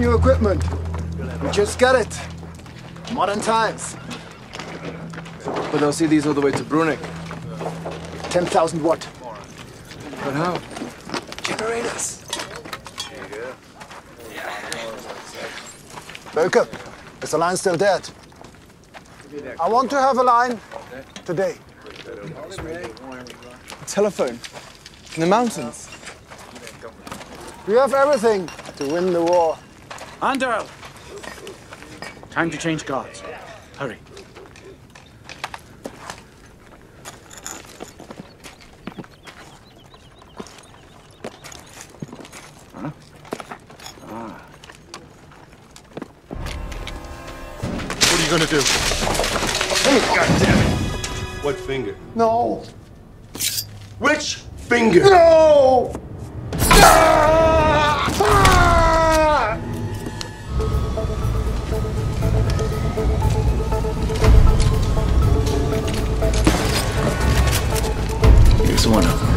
New equipment. We just got it. Modern times. But they'll see these all the way to Brunik. 10,000 watt. But how? Generators. Böke, is the line still dead? I want to have a line today. A telephone. In the mountains. We have everything to win the war. Anderl! Time to change guards. Hurry. Huh? Ah. What are you gonna do? God damn it! What finger? No. Which finger? No! Here's one of them.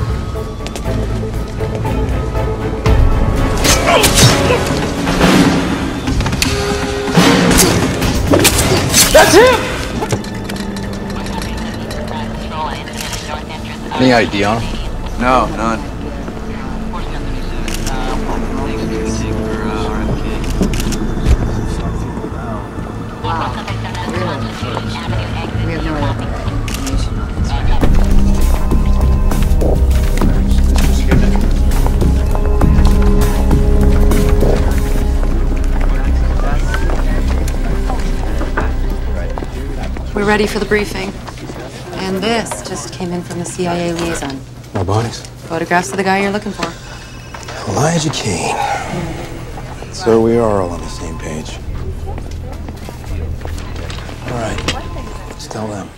Any ID on him? No, none. We're ready for the briefing. And this just came in from the CIA liaison. No bodies. Photographs of the guy you're looking for. Elijah Kane. So we are all on the same page. All right. Let's tell them.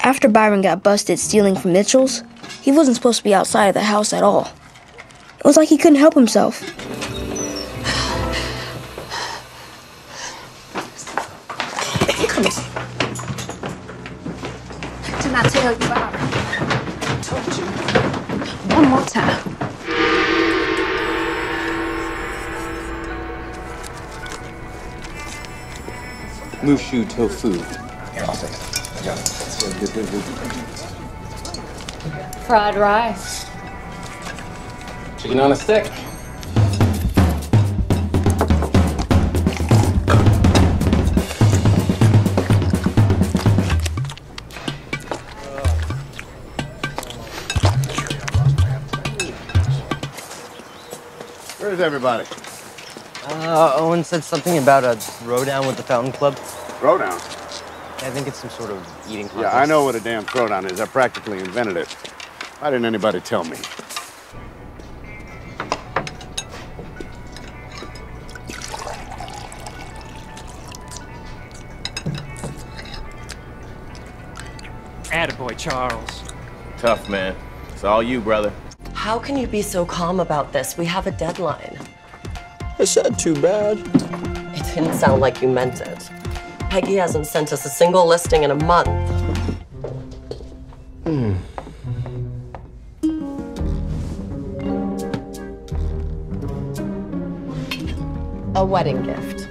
After Byron got busted stealing from Mitchell's, he wasn't supposed to be outside of the house at all. It was like he couldn't help himself. Did not tell you about Told you. One more time. Moo shu tofu. Fried rice. Chicken on a stick. Where's everybody? Uh, Owen said something about a throwdown with the Fountain Club. Throwdown. I think it's some sort of eating contest. Yeah, I know what a damn throwdown is. I practically invented it. Why didn't anybody tell me? Attaboy, Charles. Tough, man. It's all you, brother. How can you be so calm about this? We have a deadline. I said too bad. It didn't sound like you meant it. Peggy hasn't sent us a single listing in a month. Hmm. A wedding gift.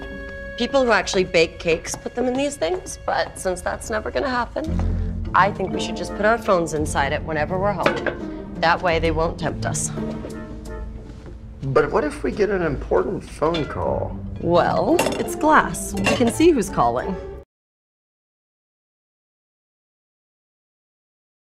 People who actually bake cakes put them in these things, but since that's never gonna happen, I think we should just put our phones inside it whenever we're home. That way they won't tempt us. But what if we get an important phone call? Well, it's glass. We can see who's calling.